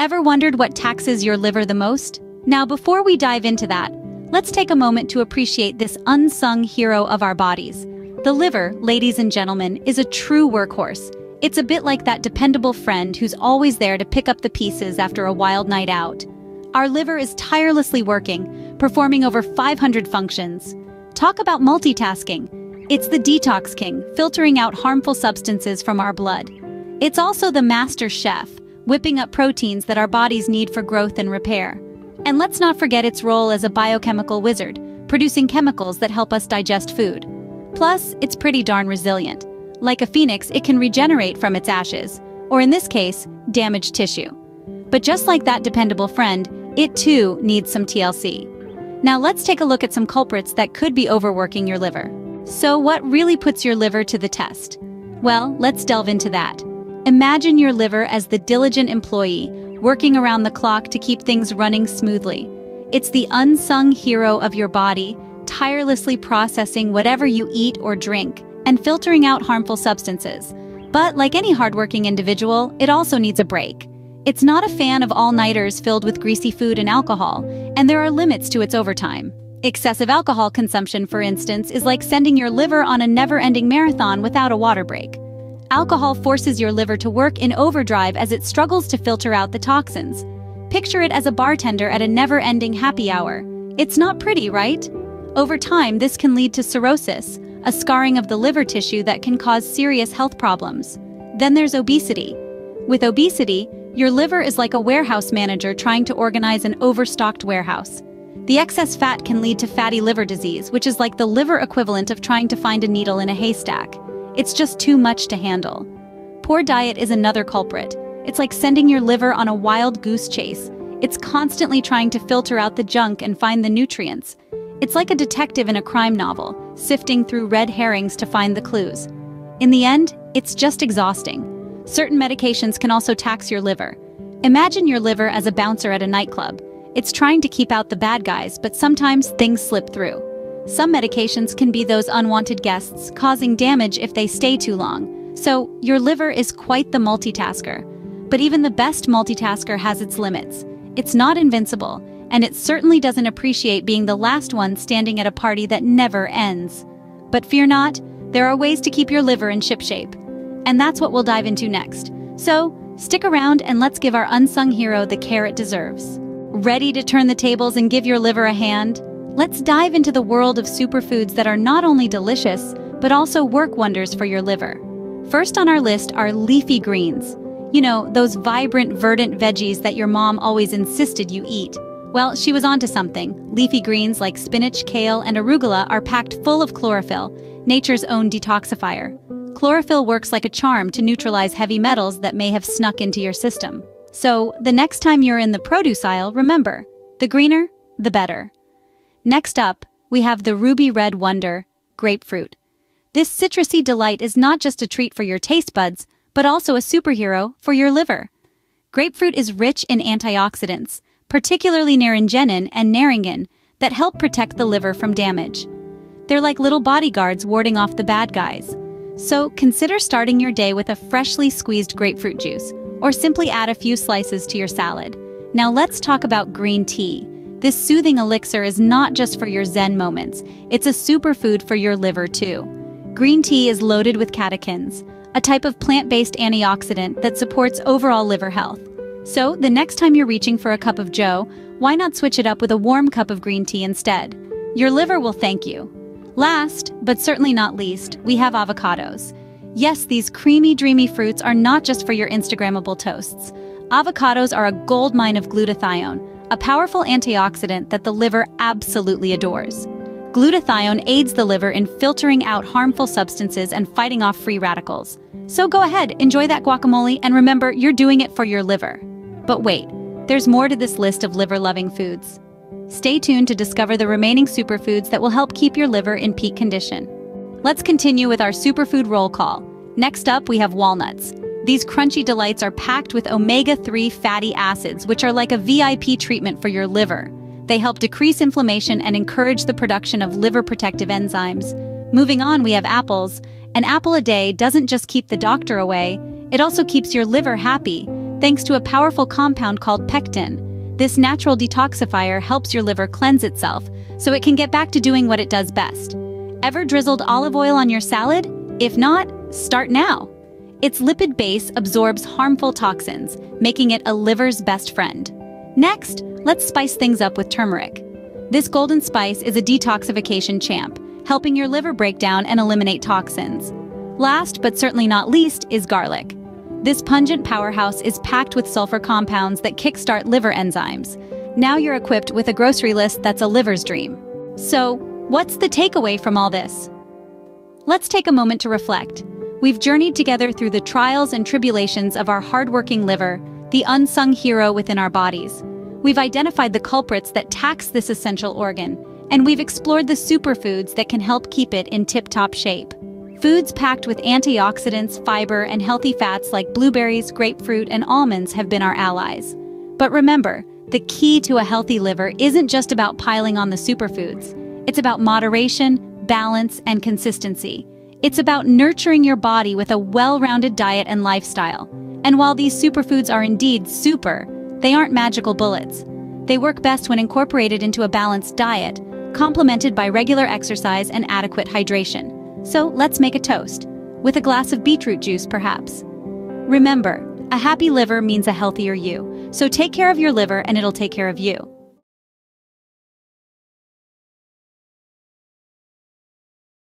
Ever wondered what taxes your liver the most? Now, before we dive into that, let's take a moment to appreciate this unsung hero of our bodies. The liver, ladies and gentlemen, is a true workhorse. It's a bit like that dependable friend who's always there to pick up the pieces after a wild night out. Our liver is tirelessly working, performing over 500 functions. Talk about multitasking. It's the detox king, filtering out harmful substances from our blood. It's also the master chef, whipping up proteins that our bodies need for growth and repair. And let's not forget its role as a biochemical wizard, producing chemicals that help us digest food. Plus, it's pretty darn resilient. Like a phoenix, it can regenerate from its ashes, or in this case, damaged tissue. But just like that dependable friend, it too needs some TLC. Now let's take a look at some culprits that could be overworking your liver. So what really puts your liver to the test? Well, let's delve into that. Imagine your liver as the diligent employee, working around the clock to keep things running smoothly. It's the unsung hero of your body, tirelessly processing whatever you eat or drink, and filtering out harmful substances. But like any hardworking individual, it also needs a break. It's not a fan of all-nighters filled with greasy food and alcohol, and there are limits to its overtime. Excessive alcohol consumption, for instance, is like sending your liver on a never-ending marathon without a water break. Alcohol forces your liver to work in overdrive as it struggles to filter out the toxins. Picture it as a bartender at a never-ending happy hour. It's not pretty, right? Over time, this can lead to cirrhosis, a scarring of the liver tissue that can cause serious health problems. Then there's obesity. With obesity, your liver is like a warehouse manager trying to organize an overstocked warehouse. The excess fat can lead to fatty liver disease, which is like the liver equivalent of trying to find a needle in a haystack. It's just too much to handle. Poor diet is another culprit. It's like sending your liver on a wild goose chase. It's constantly trying to filter out the junk and find the nutrients. It's like a detective in a crime novel, sifting through red herrings to find the clues. In the end, it's just exhausting. Certain medications can also tax your liver. Imagine your liver as a bouncer at a nightclub. It's trying to keep out the bad guys, but sometimes things slip through. Some medications can be those unwanted guests, causing damage if they stay too long. So, your liver is quite the multitasker. But even the best multitasker has its limits. It's not invincible, and it certainly doesn't appreciate being the last one standing at a party that never ends. But fear not, there are ways to keep your liver in shipshape. And that's what we'll dive into next. So, stick around and let's give our unsung hero the care it deserves. Ready to turn the tables and give your liver a hand? Let's dive into the world of superfoods that are not only delicious, but also work wonders for your liver. First on our list are leafy greens. You know, those vibrant, verdant veggies that your mom always insisted you eat. Well, she was onto something. Leafy greens like spinach, kale, and arugula are packed full of chlorophyll, nature's own detoxifier. Chlorophyll works like a charm to neutralize heavy metals that may have snuck into your system. So, the next time you're in the produce aisle, remember, the greener, the better. Next up, we have the ruby red wonder, grapefruit. This citrusy delight is not just a treat for your taste buds, but also a superhero for your liver. Grapefruit is rich in antioxidants, particularly naringenin and naringin, that help protect the liver from damage. They're like little bodyguards warding off the bad guys. So consider starting your day with a freshly squeezed grapefruit juice, or simply add a few slices to your salad. Now let's talk about green tea. This soothing elixir is not just for your zen moments, it's a superfood for your liver too. Green tea is loaded with catechins, a type of plant-based antioxidant that supports overall liver health. So, the next time you're reaching for a cup of joe, why not switch it up with a warm cup of green tea instead? Your liver will thank you. Last, but certainly not least, we have avocados. Yes, these creamy, dreamy fruits are not just for your Instagrammable toasts. Avocados are a gold mine of glutathione, a powerful antioxidant that the liver absolutely adores. Glutathione aids the liver in filtering out harmful substances and fighting off free radicals. So go ahead, enjoy that guacamole, and remember, you're doing it for your liver. But wait, there's more to this list of liver-loving foods. Stay tuned to discover the remaining superfoods that will help keep your liver in peak condition. Let's continue with our superfood roll call. Next up, we have walnuts. These crunchy delights are packed with omega-3 fatty acids, which are like a VIP treatment for your liver. They help decrease inflammation and encourage the production of liver protective enzymes. Moving on, we have apples. An apple a day doesn't just keep the doctor away, it also keeps your liver happy, thanks to a powerful compound called pectin. This natural detoxifier helps your liver cleanse itself so it can get back to doing what it does best. Ever drizzled olive oil on your salad? If not, start now. Its lipid base absorbs harmful toxins, making it a liver's best friend. Next, let's spice things up with turmeric. This golden spice is a detoxification champ, helping your liver break down and eliminate toxins. Last, but certainly not least, is garlic. This pungent powerhouse is packed with sulfur compounds that kickstart liver enzymes. Now you're equipped with a grocery list that's a liver's dream. So, what's the takeaway from all this? Let's take a moment to reflect. We've journeyed together through the trials and tribulations of our hardworking liver, the unsung hero within our bodies. We've identified the culprits that tax this essential organ, and we've explored the superfoods that can help keep it in tip-top shape. Foods packed with antioxidants, fiber, and healthy fats like blueberries, grapefruit, and almonds have been our allies. But remember, the key to a healthy liver isn't just about piling on the superfoods. It's about moderation, balance, and consistency. It's about nurturing your body with a well-rounded diet and lifestyle. And while these superfoods are indeed super, they aren't magical bullets. They work best when incorporated into a balanced diet, complemented by regular exercise and adequate hydration. So let's make a toast. With a glass of beetroot juice, perhaps. Remember, a happy liver means a healthier you. So take care of your liver and it'll take care of you.